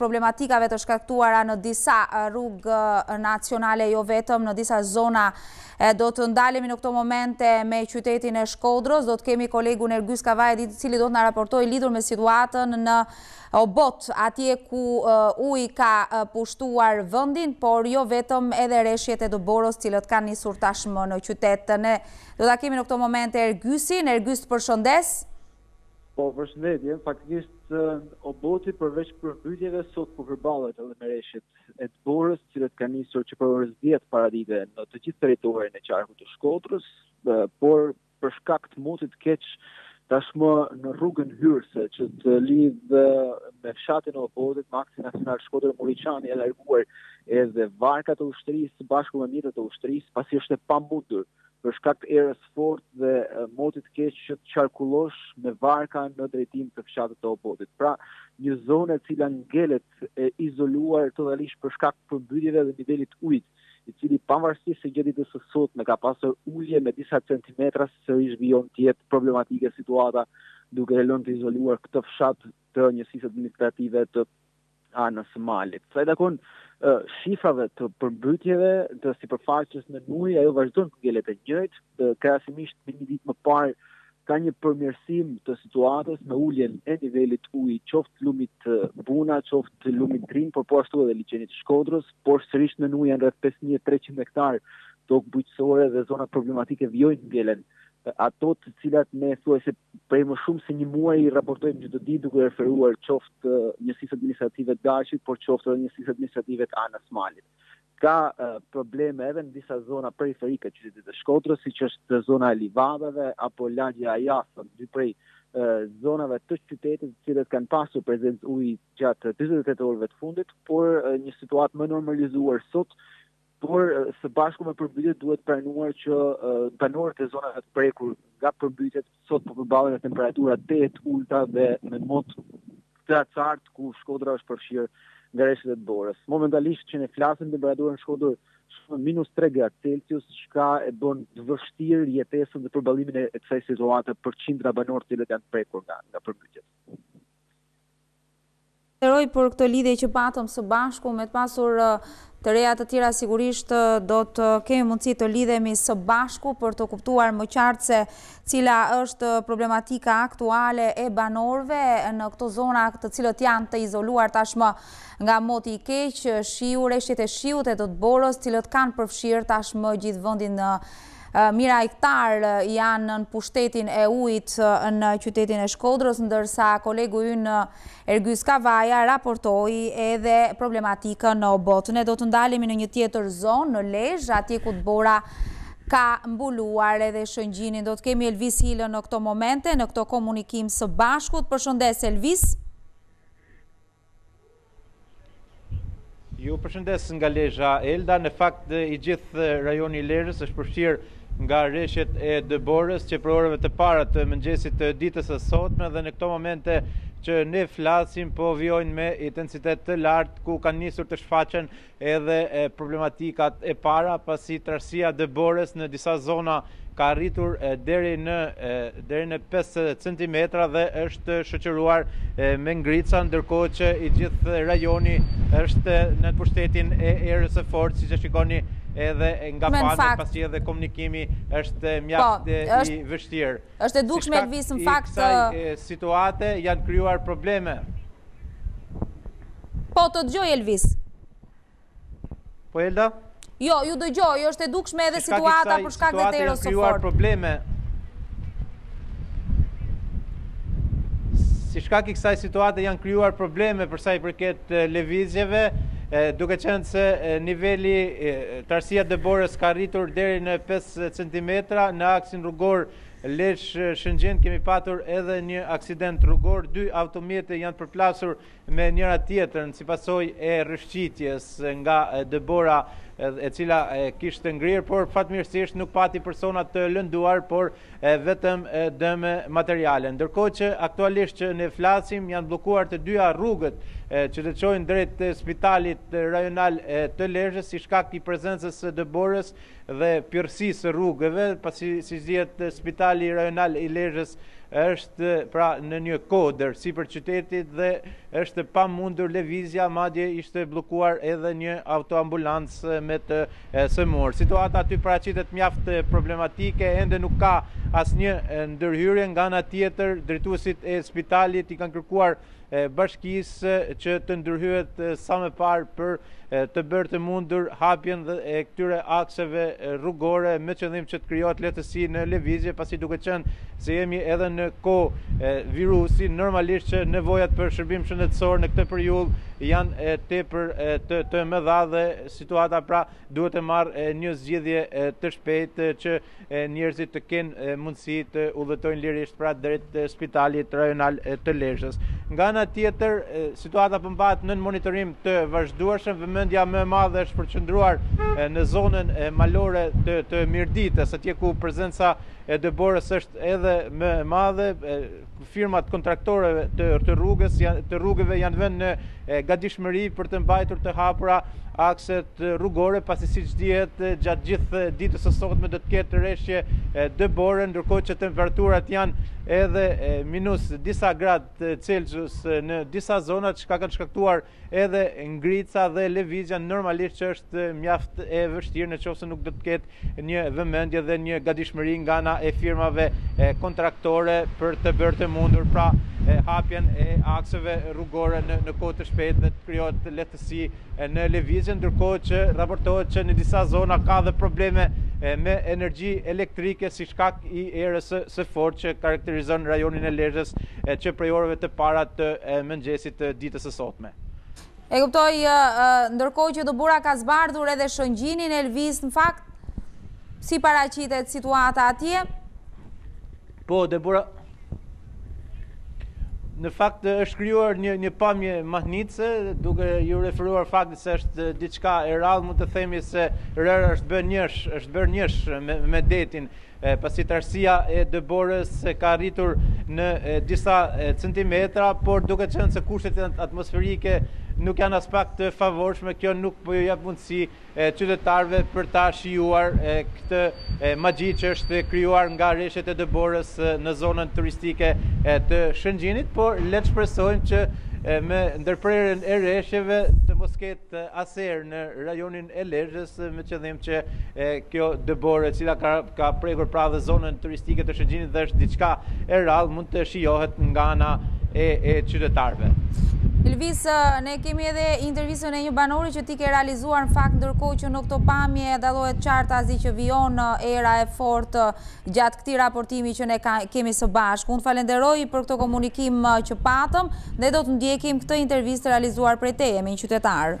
problematikave të shkaktuara në disa rrugë nacionale, jo vetëm në disa zona. Do të ndalemi në këto momente me qytetin e Shkodrës, do të kemi kolegun Ergys Kavaja, i cili do të na raportojë lidur me situatën në Obot, atje ku uji ka pushtuar vendin, por jo vetëm edhe reshjet e dëborës të cilat kanë nisur tashmë në qytet. Do ta kemi në këto momente Ergysin, Ergys të përshëndes. Po, përshëndetje, faktikisht Oboti përveç përmbytjeve sot po përballet edhe me reshjet e dëborës, të cilat kanë nisur që prej orës 10 paradite në të gjithë territorin e qarkut të Shkodrës, por për shkak të motit të keq tashmë në rrugën hyrëse që të lidh me fshatin e Obotit, me aksin nacional Shkodër-Muriqan janë larguar edhe varkat e ushtrisë së bashku me mjetet e ushtrisë, pasi është e pamundur për shkak të erës së fortë dhe motit të keq që të qarkullosh me varka në drejtim të fshatit të Obotit. Pra, një zonë e cila ngelet e izoluar totalisht për shkak të përmbytjeve dhe nivelit të ujit, i cili pavarësisht se gjatë ditës së sotme ka pasur ulje me disa centimetra, sërish vijon të jetë problematike situata duke e lënë të izoluar këtë fshat të njësisë administrative të Anës së Malit. Sa i takon shifrave të përmbytjeve të sipërfaqes nën ujë, ajo vazhdon të ngelet e njëjtë, krahasimisht me një ditë më parë ka një përmirësim të situatës me uljen e nivelit të ujit, qoftë lumit Buna, qoftë lumit Drin, por po ashtu edhe liqenit të Shkodrës, por sërish nën ujë janë rreth 5300 hektar tokë bujqësore dhe zonat problematike vijojnë të ngelen ato të cilat ne thuajse prej më shumë se një muaji i raportojmë çdo ditë duke referuar qoftë njësisë administrative të Dajçit, por qoftë edhe njësisë administrative të Anës së Malit. Ka uh, probleme edhe në disa zona periferike të qytetit të Shkodrës, siç është zona e Livadheve apo lagjja Ajasëm, dy prej zonave të qytetit, të cilat kanë pasur prezencë uji gjatë 48 orëve të fundit, por një situatë më e normalizuar sot Por, së bashku me përmbytjet duhet pranuar që banorët e zonave të prekur nga përmbytjet sot po përballen me temperatura të ulëta dhe me mot të acartë ku Shkodra është përfshirë nga reshjet e dëborës. Momentalisht që ne flasim temperatura në Shkodër është minus 3 gradë Celsius, çka e bën të vështirë jetesën dhe përballimin e kësaj situate për qindra banorë të cilët janë prekur nga nga përmbytjet. Falenderoj për këtë lidhje që patëm së bashku, me të pasur të reja të tjera sigurisht do të kemi mundësi të lidhemi së bashku për të kuptuar më qartë se cila është problematika aktuale e banorëve në këto zona të cilat janë të izoluar tashmë nga moti i keq, shiu, reshjet e shiut e të dëborës, të cilat kanë përfshirë tashmë gjithë vendin në Mijëra hektarë janë nën pushtetin e ujit në qytetin e Shkodrës, ndërsa kolegu ynë Ergys Kavaja raportoi edhe problematikën në Obot. Ne do të ndalemi në një tjetër zonë, në Lezhë, atje ku dëbora ka mbuluar edhe Shëngjinin. Do të kemi Elvis Hilën në këto momente, në këtë komunikim së bashku. Përshëndetje, Elvis! Ju përshëndes nga Lezha Elda, në fakt i gjithë rajoni i Lezhës është përfshirë nga reshjet e dëborës që prej orëve të para të mëngjesit të ditës së sotme dhe në këto momente që ne flasim po vijojnë me intensitet të lartë ku kanë nisur të shfaqen edhe problematikat e para, pasi trashësia e dëborës në disa zona ka arritur deri në deri në pesë centimetra dhe është shoqëruar me ngrica, ndërkohë që i gjithë rajoni është në pushtetin e erës së fortë, siç e shikoni edhe nga pamjet, pasi edhe komunikimi është mjaft po, i vështirë. Është e dukshme Elvis në fakt. Kësaj situate janë krijuar probleme. Po, të dëgjoj Elvis. Po Elda? Jo, ju dëgjoj, është e dukshme edhe situata për shkak dhe të erës së fortë. Si shkak i kësaj situate janë krijuar probleme për sa i përket lëvizjeve, duke qenë se niveli trashësia e dëborës ka arritur deri në 5 cm në aksin rrugor Lezhë-Shëngjin kemi patur edhe një aksident rrugor, dy automjete janë përplasur me njëra tjetrën si pasojë e rrëshqitjes nga dëbora e cila kishte ngrirë, por fatmirësisht nuk pati persona të lënduar, por vetëm dëme materiale. Ndërkohë që aktualisht që ne flasim janë bllokuar të dyja rrugët që të çojnë drejt Spitalit Rajonal të Lezhës si shkak i prezencës së dëborës dhe pjerrësisë së rrugëve, pasi siç dihet Spitali Rajonal i Lezhës është pra në një kodër sipër qytetit dhe është e pamundur lëvizja, madje ishte bllokuar edhe një autoambulancë me të sëmurë. Situata aty paraqitet mjaft problematike, ende nuk ka asnjë ndërhyrje, nga ana tjetër drejtuesit e spitalit i kanë kërkuar bashkisë që të ndërhyhet sa më parë për të bërë të mundur hapjen dhe e këtyre akseve rrugore me qëllim që të krijohet lehtësi në lëvizje pasi duke qenë se jemi edhe në kohë virusi normalisht që nevojat për shërbim shëndetësor në këtë periudhë janë tepër të të mëdha dhe situata pra duhet të marrë një zgjidhje të shpejtë që njerëzit të kenë mundësi të udhëtojnë lirisht pra drejt spitalit rajonal të Lezhës. Nga ana tjetër, situata po mbahet nën monitorim të vazhdueshëm, vëmendja më e madhe është përqendruar në zonën malore të të Mirditës, atje ku prezenca e dëborës është edhe më e madhe, Firmat kontraktore të rrugës, të rrugëve janë vënë në gatishmëri për të mbajtur të hapura akset rrugore, pasi siç dihet gjatë gjithë ditës së sotme do të ketë reshje dëbore, ndërkohë që temperaturat janë edhe minus disa gradë Celsius në disa zona, çka kanë shkaktuar edhe ngrica dhe lëvizja normalisht që është mjaft e vështirë në qoftë se nuk do të ketë një vëmendje dhe një gadishmëri nga ana e firmave kontraktore për të bërë të mundur pra hapjen e akseve rrugore në, në kohë të shpejtë dhe të krijohet lehtësi në lëvizje, ndërkohë që raportohet që në disa zona ka dhe probleme me energji elektrike si shkak i erës së, së fortë që karakterizon rajonin e Lezhës që prej orëve të para të mëngjesit të ditës së sotme. E kuptoj, ndërkohë që dëbora ka zbardhur edhe Shëngjinin Elvis, në fakt, si paraqitet situata atje? Po, dëbora, në fakt është krijuar një, një pamje mahnitëse, duke iu referuar faktit se është diçka e rrallë, mund të themi se rëra është bërë njësh, është bërë njësh me, me detin, pasi trashësia e dëborës ka arritur në disa centimetra, por duke qenë se kushtet atmosferike nuk janë aspak të favorshme, kjo nuk po iu jep mundësi qytetarëve për ta shijuar këtë magji që është krijuar nga reshjet e dëborës në zonën turistike të Shëngjinit, por le të shpresojmë që me ndërprerjen e reshjeve të mos ketë as erë në rajonin e Lezhës me qëllim që kjo dëborë e cila ka prekur pra dhe zonën turistike të Shëngjinit dhe është diçka e rrallë mund të shijohet nga ana e qytetarëve. Elvis, ne kemi edhe intervistën e një banori që ti ke realizuar në fakt ndërkohë që në këto pamje dallohet qartë se si vijon era e fortë Gjatë këtij raportimi që ne kemi së bashku, unë të falënderoj për këtë komunikim që patëm, ne do të ndjekim këtë intervistë të realizuar prej teje me një qytetar.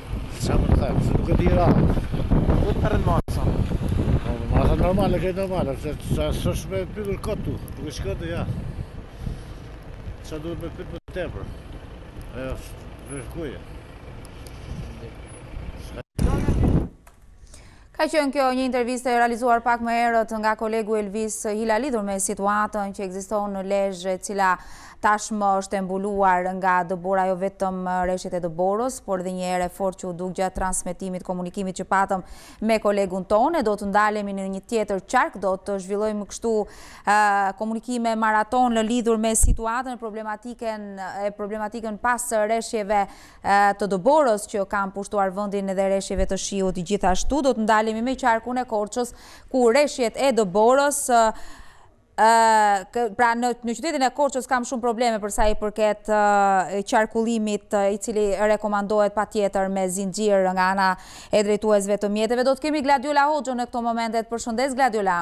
Qa më të them, se nuk e di rrallë. Ku të merren masa? Po, masa normale, krejt normale, se sa s'është me pyetur kot tu, nuk e shkon të ja. Sa duhet me pyet më tepër. Ajo është vërkuje. Ka qenë kjo një intervistë e realizuar pak më herët nga kolegu Elvis Hila lidhur me situatën që ekziston në Lezhë e cila tashmë është e mbuluar nga dëbora jo vetëm reshjet e dëborës, por edhe një erë e fortë që u duk gjatë transmetimit, komunikimit që patëm me kolegun tonë, do të ndalemi në një tjetër qark, do të zhvillojmë kështu komunikime maratonë lidhur me situatën e problematikën pas reshjeve të dëborës që kanë pushtuar vendin edhe reshjeve të shiut gjithashtu do të ndalemi në qarkun e Korçës ku reshjet e dëborës pra në në qytetin e Korçës ka shumë probleme për sa i përket qarkullimit i cili rekomandohet patjetër me zinxhirë nga ana e drejtuesve të mjeteve do të kemi Gladiola Hoxhën në këto momente, të përshëndes Gladiola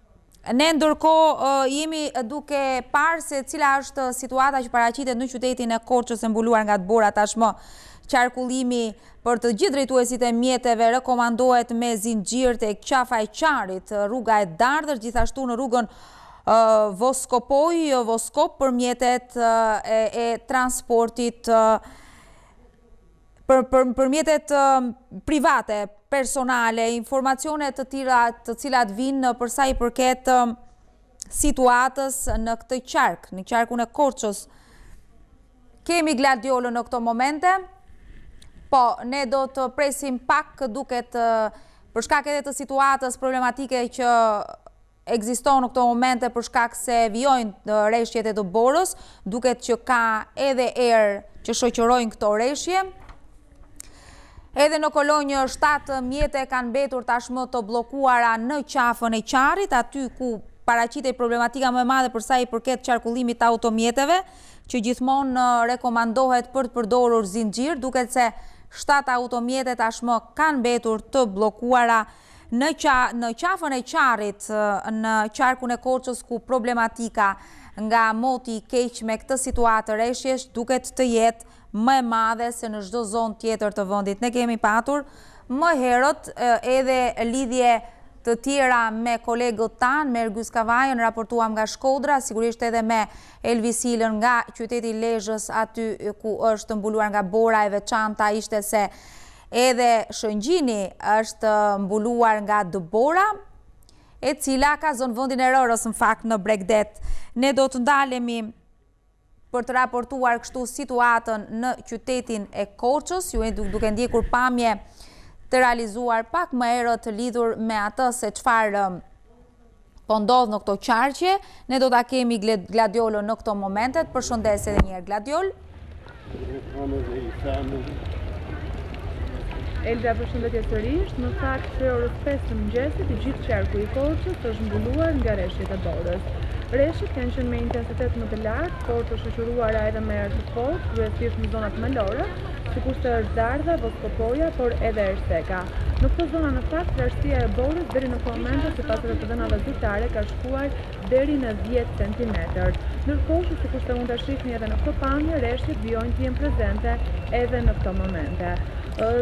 Ne ndërkohë jemi duke parë se cila është situata që paraqitet në qytetin e Korçës e mbuluar nga dëbora tashmë. Qarkullimi për të gjithë drejtuesit e mjeteve rekomandohet me zinxhirë tek Qafa e Qarrit, rruga e Dardhës, gjithashtu në rrugën Voskopojë, Voskop për mjetet e transportit për për për mjetet private, personale, informacione të tjera të cilat vijnë për sa i përket situatës në këtë qark, në qarkun e Korçës. Kemi Gladiolën në këto momente. Po, ne do të presim pak duket për shkak edhe të situatës problematike që ekziston në këto momente për shkak se vijojnë reshjet e dëborës, duket që ka edhe erë që shoqëron këto reshje. Edhe në Kolonjë 7 mjete kanë mbetur tashmë të bllokuara në Qafën e Qarrit, aty ku paraqitej problematika më e madhe për sa i përket qarkullimit të automjeteve, që gjithmonë rekomandohet për të përdorur zinxhirë, duket se 7 automjete tashmë kanë mbetur të bllokuara në Në qa, në Qafën e Qarrit, në qarkun e Korçës ku problematika nga moti i keq me këtë situatë reshjesh duket të jetë më e madhe se në çdo zonë tjetër të vendit. Ne kemi patur më herët edhe lidhje të tjera me kolegët tanë, me Ergys Kavajën raportuam nga Shkodra, sigurisht edhe me Elvis Hilën nga qyteti i Lezhës aty ku është mbuluar nga dëbora e veçanta ishte se Edhe Shëngjini është mbuluar nga dëbora, e cila ka zënë vendin e rërës në fakt në bregdet. Ne do të ndalemi për të raportuar kështu situatën në qytetin e Korçës, ju jeni duke ndjekur pamje të realizuara pak më herët lidhur me atë se çfarë Po ndodh në këto qarqe, ne do ta kemi Gladiolën në këto momentet. Përshëndetje edhe një herë Gladiol. Elda përshëndetje sërish, në fakt prej orës 5 të mëngjesit i gjithë qarku i Korçës është mbuluar nga reshjet e borës. Reshjet kanë qenë me intensitet më të lartë, por të shoqëruara edhe me erë të fortë, kryesisht në zonat malore, sikurse është Dardha, Voskopoja, por edhe Erseka. Në këto zona në fakt trashësia e borës deri në këto momente sipas edhe të dhënave zyrtare ka shkuar deri në dhjetë centimetër. Ndërkohë që sikurse mund ta shihni edhe në këto pamje reshjet vijojnë të jenë prezente edhe në këto momente.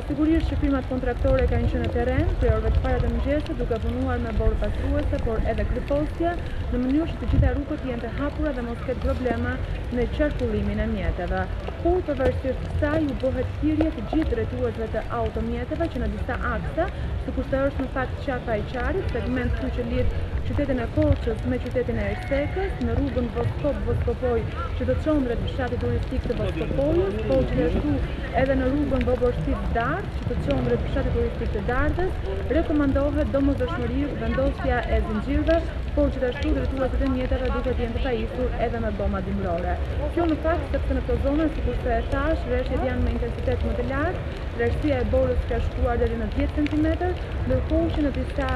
Sigurisht që firmat kontraktore kanë qenë në terren prej orëve të para të mëngjesit duke punuar me borë pastruese por edhe kriposje në mënyrë që të gjitha rrugët të jenë të hapura dhe mos ketë probleme në qarkullimin e mjeteve. ku pavarësisht kësaj u bëhet thirrje të gjithë drejtuesve të automjeteve që në disa akse, sikurse është në fakt Qafa e Qarrit, segment ky që lidh qytetin e Korçës me qytetin e Ersekës, në rrugën Voskop-Voskopojë që të çon drejt fshatit turistik të Voskopojës, po gjithashtu edhe në rrugën Boboshticë-Dardhë që të çon drejt fshatit turistik të Dardhës, rekomandohet domosdoshmërisht vendosja e zinxhirëve por gjithashtu drejtuesit e mjeteve duhet të jenë të pajisur edhe me goma dimërore. Kjo në fakt sepse në këto zona, sikurse e thashë, reshjet janë me intensitet më të lartë, trashësia e borës ka shkuar deri në dhjetë centimetër, ndërkohë që në disa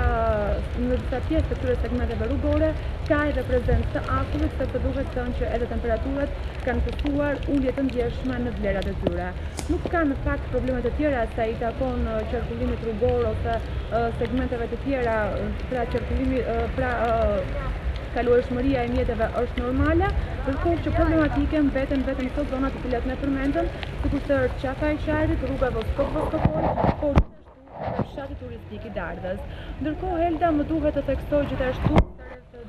në disa pjesë të këtyre segmenteve rrugore ka edhe prezencë të akullit, sepse duhet thënë që edhe temperaturat kanë pësuar ulje të ndjeshme në vlerat e tyre. Nuk ka në fakt probleme të tjera sa i takon qarkullimit rrugor ose segmenteve të tjera Pra qarkullimi, pra kalueshmëria e mjeteve është normale, ndërkohë që problematike mbeten vetëm këto zona të cilat ne përmendëm, sikurse është Qafa e Qarrit, rruga Voskop-Voskopojë, por gjithashtu edhe fshati turistik i Dardhës. Ndërkohë Elda më duhet të theksoj gjithashtu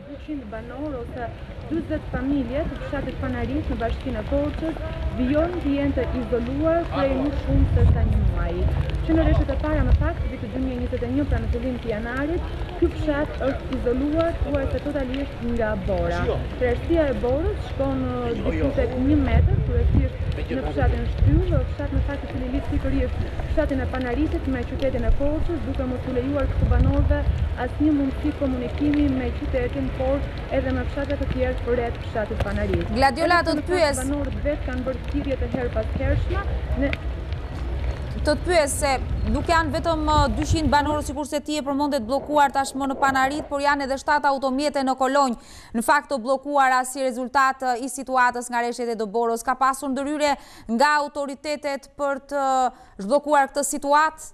Dyqind banorë ose njëzet familje të fshatit Panarit në bashkinë e Korçës vijojnë të jenë të izoluar prej më shumë sesa një muaji. Që në reshjet e para në fakt të vitit 2021 pra në fillim të janarit, ky fshat është izoluar thuajse totalisht nga bora. Trashësia e borës shkon diku tek një metër, kryesisht në fshatin Shtyllë, fshat në fakt I cili lidh pikërisht fshatin e Panaritit me qytetin e Korçës, duke mos u lejuar këtyre banorëve asnjë mundësi komunikimi me qytetin, por edhe me fshatra të tjerë përreth fshatit Panarit. Gladiola, të të pyes... Banorët vetë kanë bërë thirrje të herëpashershme, në... Të të pyes se nuk janë vetëm 200 banorë sikurse ti e përmende të bllokuar tashmë në Panarit, por janë edhe 7 automjete në Kolonjë, në fakt të bllokuara si rezultat i situatës nga reshjet e dëborës. Ka pasur ndërhyrje nga autoritetet për të zhbllokuar këtë situatë?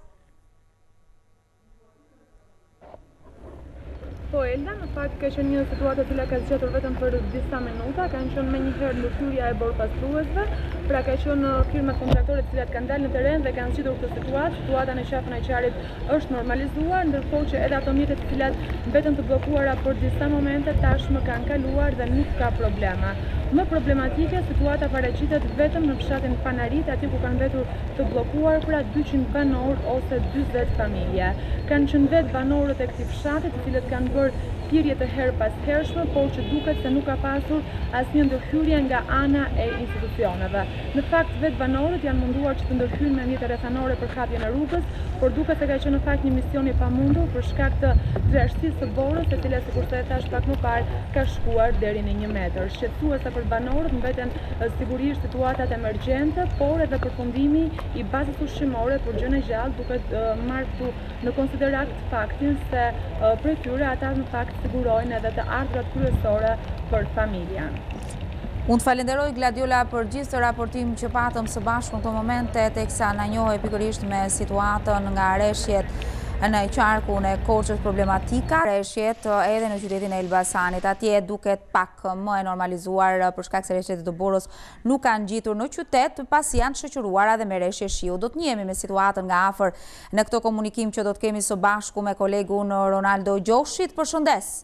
Po Elda, në fakt ka qenë një situatë e cila ka zgjatur vetëm për disa minuta, ka qenë menjëherë ndërhyrja e borëpastruesve, pra kanë qenë firmat kontraktore të cilat kanë dalë në terren dhe kanë zgjidhur këtë situatë, situata në Qafën e Qarrit është normalizuar, ndërkohë që edhe ato mjete të cilat mbetën të bllokuara për disa momente tashmë kanë kaluar dhe nuk ka probleme. Më problematike, situata paraqitet vetëm në fshatin Panarit, atje ku kanë mbetur të bllokuar pra dyqind banorë ose dyzet familje. Kanë qenë vetë banorët e këtij fshati, të cilët kanë bërë thirrje të herëpashershme, por që duket se nuk ka pasur asnjë ndërhyrje nga ana e institucioneve. Në fakt, vetë banorët janë munduar që të ndërhyjnë me mjete rrethanore për hapjen e rrugës, por duket se ka qenë në fakt një mision i pamundur për shkak të trashësisë së borës, e cila, sikurse e thashë pak më parë, ka shkuar deri në një metër. Shqetësuese për banorët mbeten sigurisht situatat emergjente, por edhe përfundimi i bazës ushqimore, për gjënë e gjallë duke marrë këtu në konsideratë faktin se prej tyre ata në fakt sigurojnë edhe të ardhurat kryesore për familjen. Unë të falënderoj Gladiola për gjithë këtë raportim që patëm së bashku në këto momente, teksa na njohe pikërisht me situatën nga reshjet në qarkun e Korçës. Problematika, reshjet edhe në qytetin e Elbasanit. Atje duket pak më e normalizuar për shkak se reshjet e dëborës nuk kanë ngjitur në qytet, pasi janë të shoqëruara dhe me reshje shiu. Do të njihemi me situatën nga afër në këtë komunikim që do të kemi së bashku me kolegun Ronaldo Gjoshi. Të përshëndes!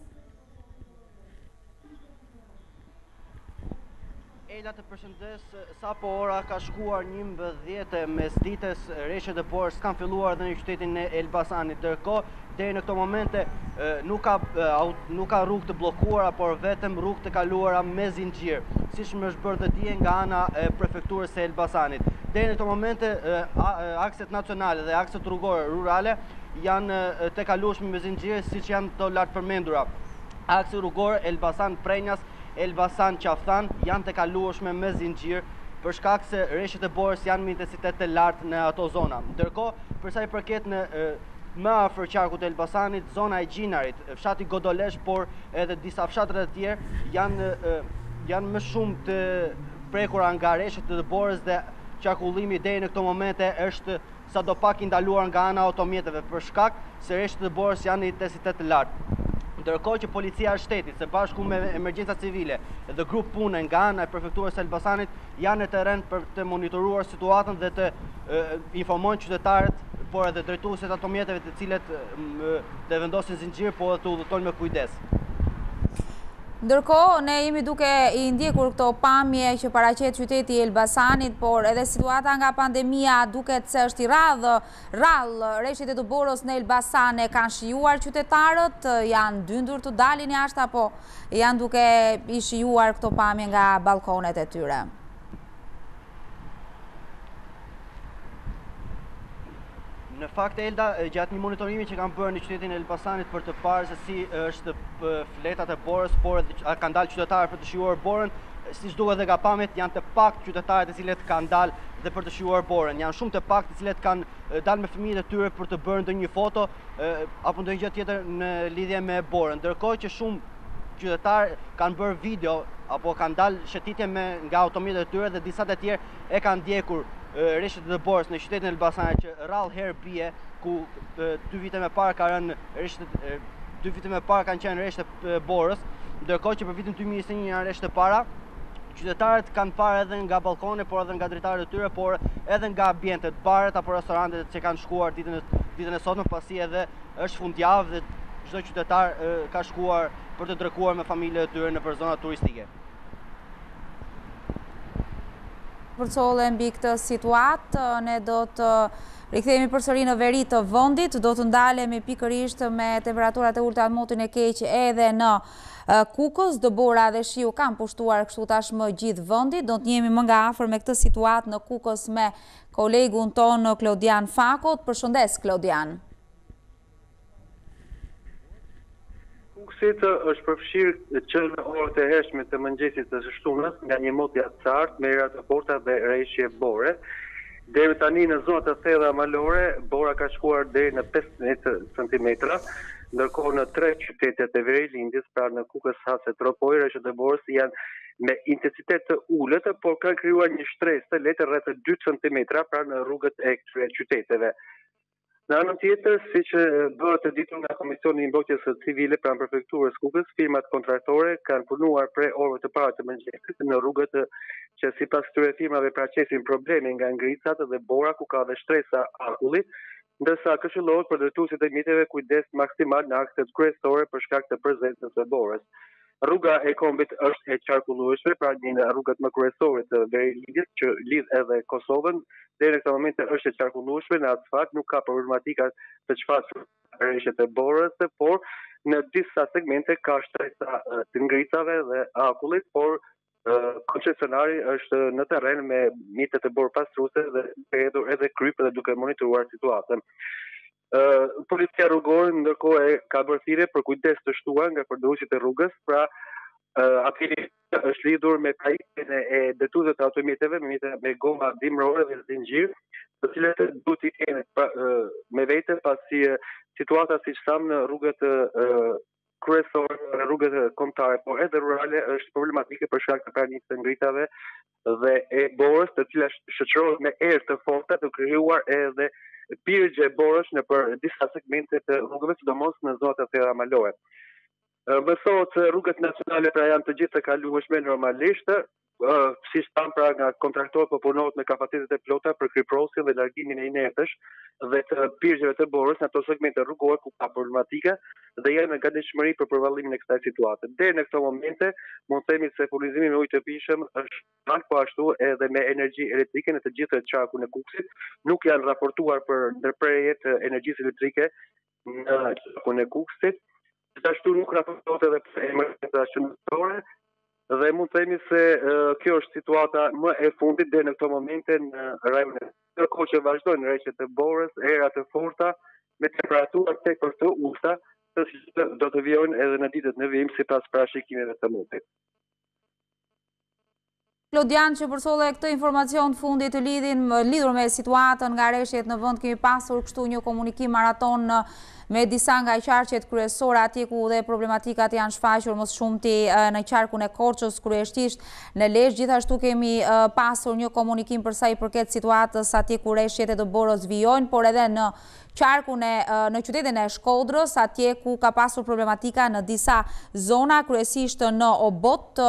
Elda, të përshëndes, sapo ora ka shkuar njëmbëdhjetë e mesditës, reshjet e dëborës kanë filluar dhe në qytetin e Elbasanit. Ndërkohë, deri në këto momente nuk ka, nuk ka rrugë të bllokuara, por vetëm rrugë të kaluara me zinxhirë, siç më është bërë dhe dje nga ana e prefekturës së Elbasanit. Deri në këto momente akset nacionale dhe akset rrugore rurale janë të kalueshme me zinxhirë siç janë këto lartpërmendura. Aksi rrugor Elbasan-Prenjas, Elbasan-Qaftan janë të kalueshme me zinxhirë për shkak se reshjet e borës janë me intensitet të lartë në ato zona. Ndërkohë, për sa i përket në më afër qarkut të Elbasanit, zona e Gjinarit, fshati Godolesh, por edhe disa fshatra të tjerë janë janë më shumë të prekura nga reshjet e dëborës dhe qarkullimi deri në këto momente është sado pak i ndaluar nga ana e automjeteve për shkak se reshjet e dëborës janë në intensitet të lartë. Ndërkohë që Policia e Shtetit së bashku me Emergjencat Civile dhe grup pune nga ana e Prefekturës së Elbasanit janë në terren për të monitoruar situatën dhe të informojnë qytetarët por edhe drejtuesit e automjeteve të cilët të vendosin zinxhirë por edhe të udhëtojnë me kujdes. Ndërkohë, ne jemi duke i ndjekur këto pamje që paraqet qyteti i Elbasanit, por edhe situata nga pandemia duket se është i rradhë, rrallë. Reshjet e dëborës në Elbasan e kanë shijuar qytetarët, janë dyndur të dalin jashtë apo janë duke i shijuar këto pamje nga ballkonet e tyre? Në fakt Elda gjatë një monitorimi që kam bërë në qytetin e Elbasanit për të parë se si është fletat e borës, por edhe a kanë dalë qytetarët për të shijuar borën, siç duket edhe nga pamjet, janë të paktë qytetarët të cilët kanë dalë dhe për të shijuar borën. Janë shumë të paktë të cilët kanë dalë me fëmijët e tyre për të bërë ndonjë foto apo ndonjë gjë tjetër në lidhje me borën. Ndërkohë që shumë qytetarë kanë bërë video apo kanë dalë shëtitje me nga automjetet e tyre dhe disa të tjerë e kanë ndjekur reshjet e dëborës në qytetin e Elbasanit që rrallë herë bie ku dy vite më parë ka rënë reshjet dy vite më parë kanë qenë reshjet e borës ndërkohë që për vitin 2021 janë reshjet e para qytetarët kanë parë edhe nga ballkonet, por edhe nga dritaret e tyre, por edhe nga ambientet, baret apo restorantet që kanë shkuar ditën e ditën e sotme, pasi edhe Është fundjavë dhe çdo qytetar ka shkuar për të drekuar me familjen e tyre nëpër zonat turistike. Përcolle mbi këtë situatë, ne do të rikthehemi përsëri në veri të vendit, do të ndalemi pikërisht me temperaturat e ulëta, motin e keq edhe në Kukës, dëbora dhe shiu kanë pushtuar kështu tashmë gjithë vendin, do të njihemi më nga afër me këtë situatë në Kukës me kolegun tonë Klodian Fako, të përshëndes Klodian. Kuksit është përfshirë që në orët e hershme të mëngjesit të së shtunës nga një mot i acartë me erëra të forta dhe reshje bore. Deri tani në zona të thella malore bora ka shkuar deri në pesëmbëdhjetë centimetra, ndërkohë në tre qytetet e Verilindjes, pra në Kukës, Has e Tropojë, reshjet e borës janë me intensitet të ulët, por kanë krijuar një shtresë të lehtë rreth 2 centimetra pra në rrugët e këtyre qyteteve. Në anën tjetër, siç bëhet e ditur nga Komisioni i Mbrojtjes Civile pranë prefekturës Kukës, firmat kontraktore kanë punuar prej orëve të para të mëngjesit në rrugët që sipas këtyre firmave paraqesin probleme nga ngricat dhe bora ku ka dhe shtresa akulli, Ndërsa, këshillohet për drejtuesit e mjeteve kujdes maksimal në akset kryesore për shkak të prezencës së borës. Rruga e Kombit është e qarkullueshme, pra një nga rrugët më kryesore të verilindjes që lidh edhe Kosovën, deri në këto momente është e qarkullueshme në asfalt, nuk ka problematika të shfaqura nga reshjet e borës, por në disa segmente ka shtresa të ngricave dhe akullit, por koncesionari është në terren me mjetet borëpastruse dhe duke hedhur edhe kripë dhe duke monitoruar situatën. Policia rrugore ndërkohë ka bërë thirrje për kujdes të shtuar nga përdoruesit e rrugës, pra apeli është lidhur me pajisjen e drejtuesve të automjeteve me, me goma dimrore dhe zinxhirë, të cilat duhet të kenë pra, me vete pasi situata siç thamë në rrugët kryesore në rrugët kombëtare, por edhe rurale është problematike për shkak të pranisë së ngricave dhe e borës, e cila shoqërohet me erë të forta duke krijuar edhe pirgje borësh nëpër disa segmente të rrugëve, sidomos në zonat e thella malore. Mësohet se rrugët nacionale pra janë të gjitha të kalueshme normalisht, siç thamë pra nga kontraktorët po punohet me kapacitete të plota për kriposjen dhe largimin e inerteve dhe të pirgjeve të borës në ato segmente rrugore ku ka problematika dhe janë në gatishmëri për përballimin e kësaj situate. Deri në këto momente mund të themi se furnizimi me ujë të pijshëm është normal po ashtu edhe me energji elektrike në të gjithë qarkun e Kukësit nuk janë raportuar për ndërprerje të energjisë elektrike në qarkun e Kukësit, gjithashtu nuk raportohet edhe për emergjenca shëndetësore dhe mund të themi se kjo është situata më e fundit deri në këto momente në rajonin. Ndërkohë që vazhdojnë reshjet e borës, era të forta me temperatura tepër të ulëta, të cilat do të vijojnë edhe në ditët në vijim sipas parashikimeve të motit. Klodian që përcolle këtë informacion të fundit të lidhur, lidhur me situatën nga reshjet në vend kemi pasur kështu një komunikim maratonë me disa nga qarqet kryesore atje ku dhe problematikat janë shfaqur më së shumti në qarkun e Korçës kryesisht në Lezhë gjithashtu kemi pasur një komunikim për sa i përket situatës atje ku reshjet e dëborës vijojnë por edhe në qarkun e në qytetin e Shkodrës, atje ku ka pasur problematika në disa zona, kryesisht në Obot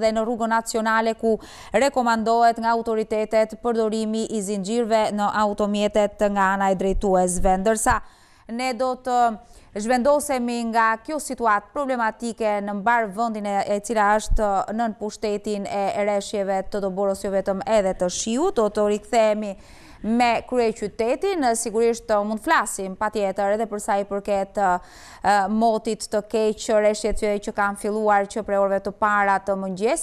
dhe në rrugën nacionale ku rekomandohet nga autoritetet përdorimi i zinxhirëve në automjetet nga ana e drejtuesve. Ndërsa ne do të zhvendosemi nga kjo situatë problematike në mbarë vendin e cila është nën pushtetin e reshjeve të dëborës jo vetëm edhe të shiut, do të rikthehemi me kryeqytetin, sigurisht mund të flasim patjetër edhe për sa i përket motit të keq, reshjet që kanë filluar që prej orëve të para të mëngjesit,